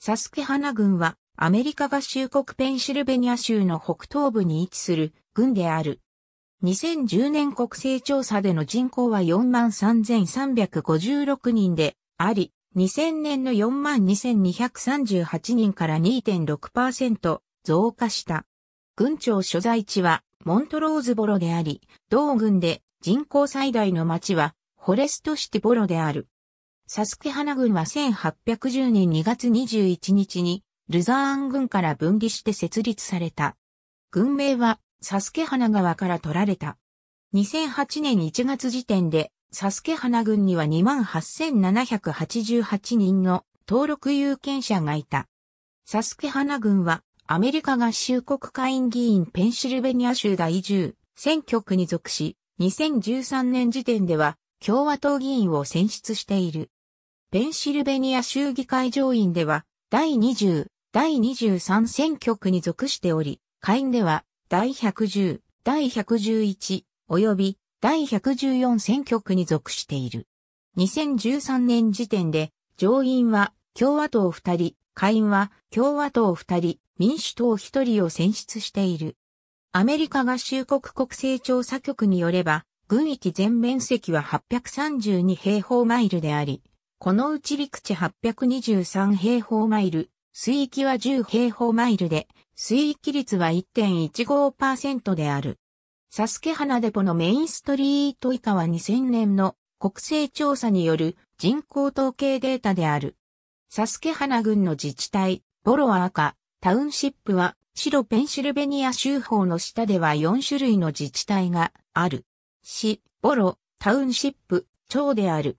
サスケハナ郡はアメリカ合衆国ペンシルベニア州の北東部に位置する郡である。2010年国勢調査での人口は43,356人であり、2000年の42,238人から2.6%増加した。郡庁所在地はモントローズボロであり、同郡で人口最大の町はフォレストシティボロである。サスケハナ郡は1810年2月21日にルザーン郡から分離して設立された。郡名はサスケハナ川から取られた。2008年1月時点でサスケハナ郡には28,788人の登録有権者がいた。サスケハナ郡はアメリカ合衆国会員議員ペンシルベニア州第10選挙区に属し、2013年時点では共和党議員を選出している。ペンシルベニア州議会上院では第20、第23選挙区に属しており、下院では第110、第111、及び第114選挙区に属している。2013年時点で上院は共和党2人、下院は共和党2人、民主党1人を選出している。アメリカ合衆国国勢調査局によれば、軍域全面積は832平方マイルであり、このうち陸地823平方マイル、水域は10平方マイルで、水域率は1.15%である。サスケハナデポのメインストリート以下は2000年の国勢調査による人口統計データである。サスケハナ郡の自治体、ボロは赤、タウンシップは白ペンシルベニア州法の下では4種類の自治体がある。市、ボロ、タウンシップ、町である。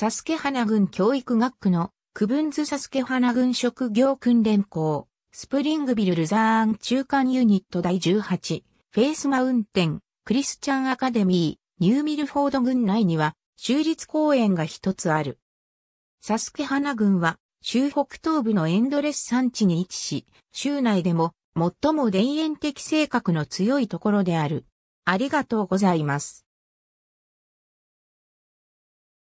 サスケハナ郡教育学区のクブンズサスケハナ郡職業訓練校、スプリングビルルザーン中間ユニット第18、フェイスマウンテン、クリスチャンアカデミー、ニューミルフォード郡内には、州立公園が一つある。サスケハナ郡は、州北東部のエンドレス山地に位置し、州内でも最も田園的性格の強いところである。ありがとうございます。